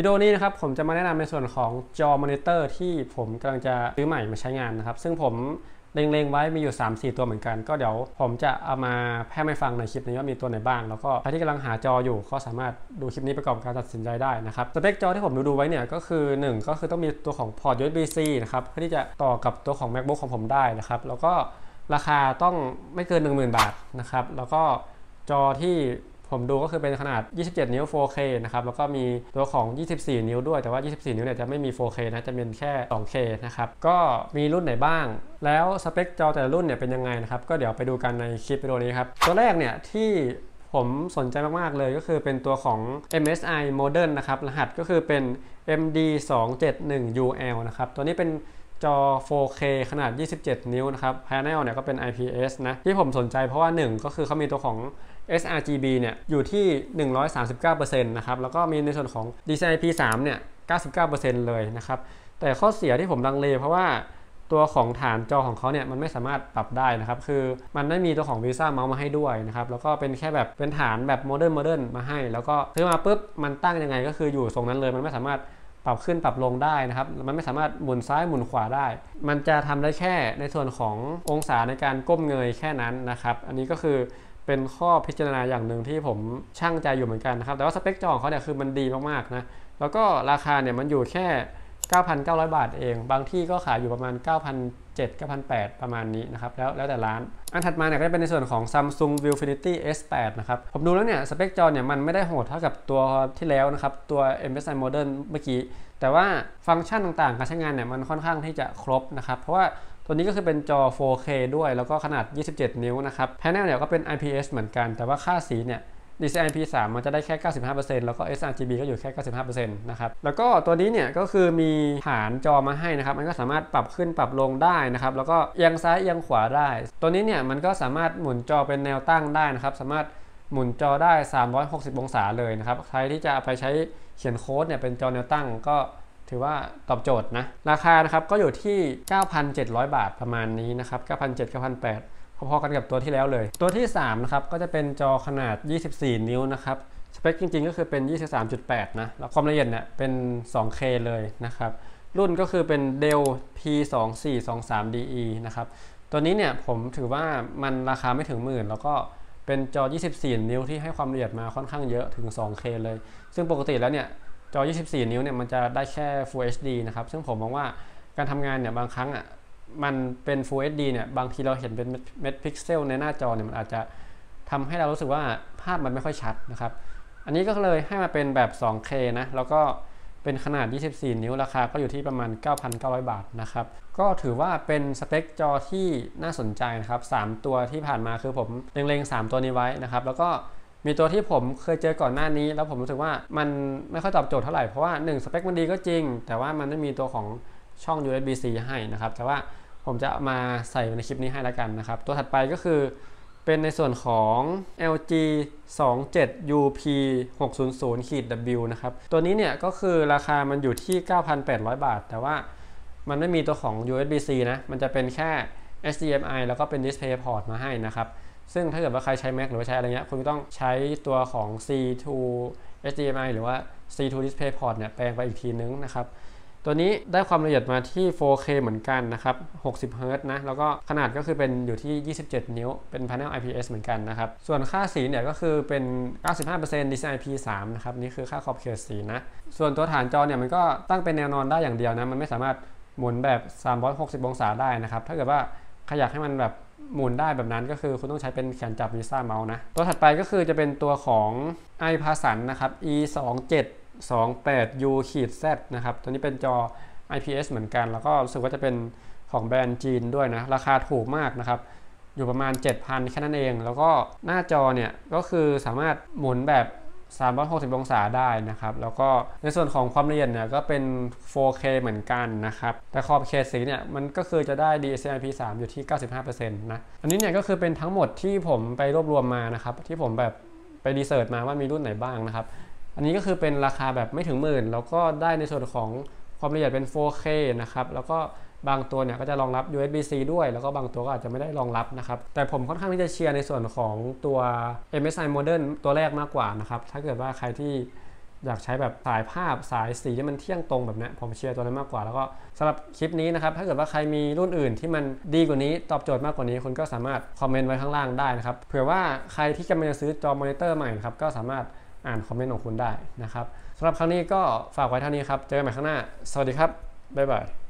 วิดีโอนี้นะครับผมจะมาแนะนำในส่วนของจอมอนิเตอร์ที่ผมกำลังจะซื้อใหม่มาใช้งานนะครับ ซึ่งผมเล็งๆไว้มีอยู่ 3-4 ตัวเหมือนกัน ก็เดี๋ยวผมจะเอามาแพร่ให้ฟังในคลิปนี้ว่ามีตัวไหนบ้าง แล้วก็ใครที่กำลังหาจออยู่ก็สามารถดูคลิปนี้ประกอบการตัดสินใจได้นะครับสเปคจอที่ผมดูดูไว้เนี่ยก็คือ 1 ก็คือต้องมีตัวของ port USB-C นะครับเพื่อที่จะต่อกับตัวของ MacBook ของผมได้นะครับแล้วก็ราคาต้องไม่เกิน 10,000 บาทนะครับแล้วก็จอที่ ผมดูก็คือเป็นขนาด 27 นิ้ว 4K นะครับ แล้วก็มีตัวของ 24 นิ้วด้วย แต่ว่า 24 นิ้วเนี่ยจะไม่มี 4K นะ จะเป็นแค่ 2K นะครับ ก็มีรุ่นไหนบ้าง แล้วสเปคจอแต่ละรุ่นเนี่ยเป็นยังไงนะครับ ก็เดี๋ยวไปดูกันในคลิปวิดีโอนี้ครับ ตัวแรกเนี่ยที่ผมสนใจมาก ๆ เลยก็คือเป็นตัวของ MSI Modern นะครับ รหัสก็คือเป็น MD271UL นะครับ ตัวนี้เป็น จอ 4K ขนาด 27 นิ้วนะครับ panel เนี่ยก็เป็น IPS นะ ที่ผมสนใจเพราะว่า 1 ก็คือเขามีตัวของ sRGB เนี่ย อยู่ที่ 139%นะครับ แล้วก็มีในส่วนของ DCI-P3 เนี่ย 99%เลยนะครับ แต่ข้อเสียที่ผมลังเลเพราะว่าตัวของฐานจอของเขาเนี่ยมันไม่สามารถปรับได้นะครับ คือมันไม่มีตัวของ Visa เมาส์มาให้ด้วยนะครับ แล้วก็เป็นแค่แบบเป็นฐานแบบ modern modern มาให้ แล้วก็ซื้อมาปุ๊บมันตั้งยังไงก็คืออยู่ทรงนั้นเลย มันไม่สามารถ ปรับขึ้นปรับลงได้นะครับ มันไม่สามารถหมุนซ้ายหมุนขวาได้ มันจะทำได้แค่ในส่วนขององศาในการก้มเงยแค่นั้นนะครับ อันนี้ก็คือเป็นข้อพิจารณาอย่างหนึ่งที่ผมช่างใจอยู่เหมือนกันนะครับ แต่ว่าสเปคจอของเขาเนี่ยคือมันดีมากๆนะ แล้วก็ราคาเนี่ยมันอยู่แค่ 9,900 บาทเอง บางที่ก็ขายอยู่ประมาณ 7 9,800 ประมาณนี้นะครับ แล้วแล้วแต่ร้าน อันถัดมาเนี่ยก็จะเป็นในส่วนของ Samsung Viewfinity S8 นะครับ ผมดูแล้วเนี่ยสเปคจอเนี่ยมันไม่ได้โหดเท่ากับตัวที่แล้วนะครับ ตัว MSI Modern เมื่อกี้ แต่ว่าฟังก์ชันต่างๆ การใช้งานเนี่ยมันค่อนข้างที่จะครบนะครับ เพราะว่าตัวนี้ก็คือเป็นจอ 4K ด้วย แล้วก็ขนาด 27 นิ้วนะครับแผงเนี่ยก็เป็น IPS เหมือนกัน แต่ว่าค่าสีเนี่ย DCI P3 มันจะได้แค่ 95%แล้วก็ sRGB ก็อยู่แค่ 95%นะครับ แล้วก็ตัวนี้เนี่ยก็คือมีฐานจอมาให้นะครับ มันก็สามารถปรับขึ้นปรับลงได้นะครับ แล้วก็เอียงซ้ายเอียงขวาได้ ตัวนี้เนี่ยมันก็สามารถหมุนจอเป็นแนวตั้งได้นะครับ สามารถหมุนจอได้ 360 องศาเลยนะครับ ใครที่จะไปใช้เขียนโค้ดเนี่ยเป็นจอแนวตั้งก็ถือว่าตอบโจทย์นะ ราคานะครับก็อยู่ที่ 9,700 บาทประมาณนี้นะครับ 9,700 9,800 พอๆกันกับตัวที่แล้วเลย ตัวที่3นะครับก็จะเป็นจอขนาด 24 นิ้วนะครับสเปคจริงๆก็คือเป็น 23.8 นะแล้วความละเอียดเนี่ยเป็น 2K เลยนะครับรุ่นก็คือเป็น Dell P2423DE นะครับตัวนี้เนี่ยผมถือว่ามันราคาไม่ถึงหมื่น แล้วก็เป็นจอ 24 นิ้วที่ให้ความละเอียดมาค่อนข้างเยอะถึง 2K เลย ซึ่งปกติแล้วเนี่ยจอ 24 นิ้วเนี่ยมันจะได้แค่ Full HD นะครับซึ่งผมมองว่าการทำงานเนี่ยบางครั้งอะ มันเป็น Full HD เนี่ยบางทีเราเห็นเป็นเม็ดพิกเซลในหน้าจอเนี่ยมันอาจจะทำให้เรารู้สึกว่าภาพมันไม่ค่อยชัดนะครับ อันนี้ก็เลยให้มาเป็นแบบ 2K นะ แล้วก็เป็นขนาด 24 นิ้ว ราคาก็อยู่ที่ประมาณ 9,900 บาทนะครับ ก็ถือว่าเป็นสเปคจอที่น่าสนใจนะครับ 3 ตัวที่ผ่านมาคือผมเล็งๆ 3 ตัวนี้ไว้นะครับ แล้วก็มีตัวที่ผมเคยเจอก่อนหน้านี้ แล้วผมรู้สึกว่ามันไม่ค่อยตอบโจทย์เท่าไหร่ เพราะว่า 1 สเปคมันดีก็จริง แต่ว่ามันไม่มีตัวของ ช่อง USB-C ให้นะครับ แต่ว่าผมจะมาใส่ในคลิปนี้ให้แล้วกันนะครับ ตัวถัดไปก็คือเป็นในส่วนของ LG 27 UP 600 W นะครับ ตัวนี้เนี่ยก็คือราคามันอยู่ที่ 9,800 บาท แต่ว่ามันไม่มีตัวของ USB-C นะ มันจะเป็นแค่ HDMI แล้วก็เป็น Display Port มาให้นะครับ ซึ่งถ้าเกิดว่าใครใช้ Mac หรือว่าใช้อะไรเงี้ย คุณต้องใช้ตัวของ C2 HDMI หรือว่า C2 DisplayPort เนี่ยแปลงไปอีกทีนึงนะครับ ตัวนี้ได้ความละเอียดมาที่ 4K เหมือนกันนะครับ 60 Hz นะ แล้วก็ขนาดก็คือเป็นอยู่ที่ 27 นิ้ว เป็น panel IPS เหมือนกันนะครับ ส่วนค่าสีเนี่ยก็คือเป็น 95% DCI P3 นะครับ นี่คือค่าขอบเขตสีนะ ส่วนตัวฐานจอเนี่ยมันก็ตั้งเป็นแนวนอนได้อย่างเดียวนะ มันไม่สามารถหมุนแบบ 360 องศาได้นะครับ ถ้าเกิดว่าขยักให้มันแบบหมุนได้แบบนั้นก็คือคุณต้องใช้เป็นแขนจับวีซ่าเมาส์นะ ตัวถัดไปก็คือจะเป็นตัวของ i p a s a n นะครับ e 2 7 2 8 u ขีด z นะครับ ตัวนี้เป็นจอ IPS เหมือนกัน แล้วก็รู้สึกว่าจะเป็นของแบรนด์จีนด้วยนะ ราคาถูกมากนะครับ อยู่ประมาณ 7,000 แค่นั้นเอง แล้วก็หน้าจอเนี่ย ก็คือสามารถหมุนแบบ 360 องศาได้นะครับ แล้วก็ในส่วนของความละเอียดเนี่ยก็เป็น 4K เหมือนกันนะครับ แต่ขอบเขตสีเนี่ยมันก็คือจะได้ DCI P3 อยู่ที่ 95%นะ อันนี้เนี่ยก็คือเป็นทั้งหมดที่ผมไปรวบรวมมานะครับ ที่ผมแบบไปดีเซิร์ชมาว่ามีรุ่นไหนบ้างนะครับ อันนี้ก็คือเป็นราคาแบบไม่ถึงหมื่นแล้วก็ได้ในส่วนของความละเอียดเป็น 4K นะครับแล้วก็บางตัวเนี่ยก็จะรองรับ USB-C ด้วย แล้วก็บางตัวก็อาจจะไม่ได้รองรับนะครับ แต่ผมค่อนข้างที่จะเชียร์ในส่วนของตัว MSI Modern ตัวแรกมากกว่านะครับ ถ้าเกิดว่าใครที่อยากใช้แบบสายภาพสายสีที่มันเที่ยงตรงแบบนี้ผมเชียร์ตัวนั้นมากกว่า แล้วก็สำหรับคลิปนี้นะครับ ถ้าเกิดว่าใครมีรุ่นอื่นที่มันดีกว่านี้ตอบโจทย์มากกว่านี้คุณก็สามารถคอมเมนต์ไว้ข้างล่างได้นะครับ เผื่อว่าใครที่กำลังจะซื้อจอมอนิเตอร์ใหม่ครับก็สามารถ อ่านคอมเมนต์ของคุณได้นะครับสำหรับครั้งนี้ก็ฝากไว้เท่านี้ครับ เจอกันใหม่ครั้งหน้า สวัสดีครับ บ๊ายบาย